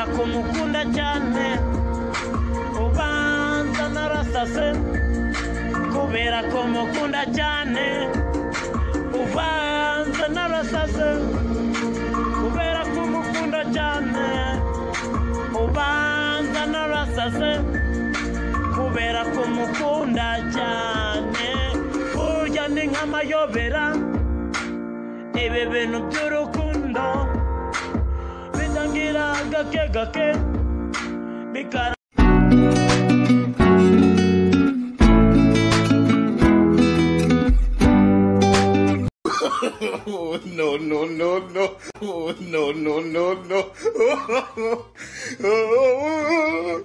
kubera kumukunda cyane. Ubanza narasase kubera kumukunda cyane. Ubanza narasase kubera kumukunda cyane. Ubanza narasase kubera kumukunda cyane. Burya ni nk'amayobera ibi bintu by'urukundo. Bitangira gake gake bikara Oh, no, no, no, no. Oh, no, no, no, no. Oh, oh,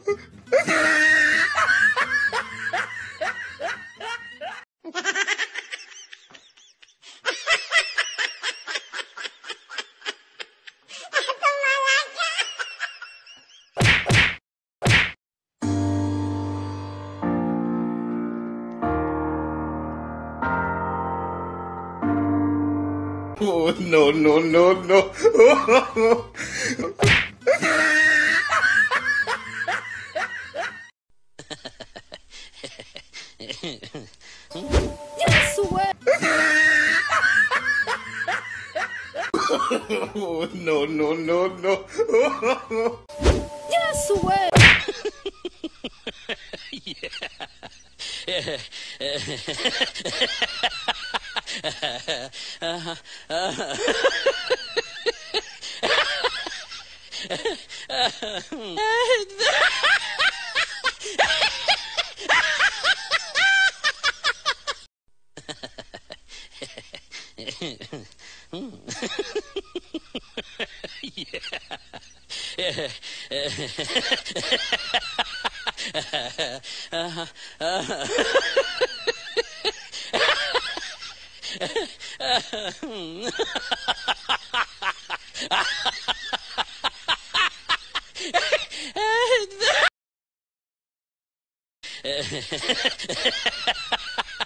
Oh, no, no, no, no. Oh, no, no, no, no. Oh,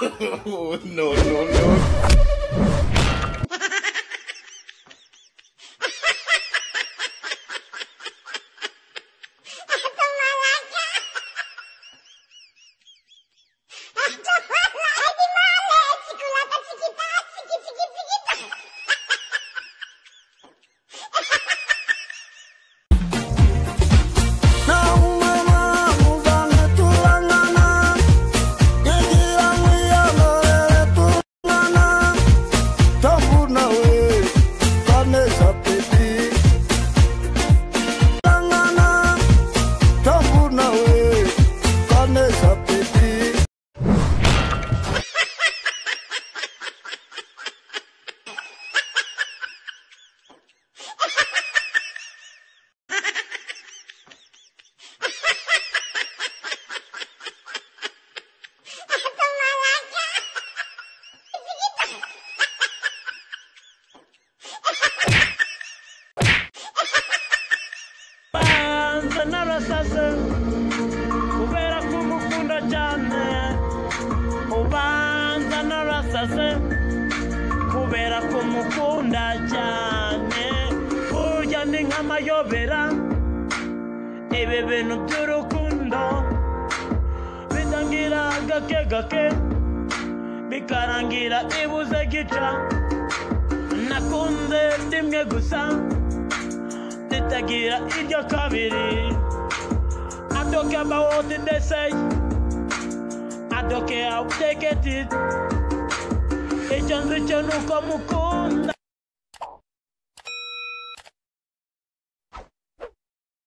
no, no, no. Ubanza narasase kubera kumukunda cyane. Ubanza narasase kubera kumukunda cyane. Burya ni nk'amayobera ibi bintu by'urukundo bitangira gake gake bikarangira ibuze gica. Nakunze rimwe gusa ritagira iryo kabiri I don't care about what they say. I don't care how they get it. Ni uko mukunda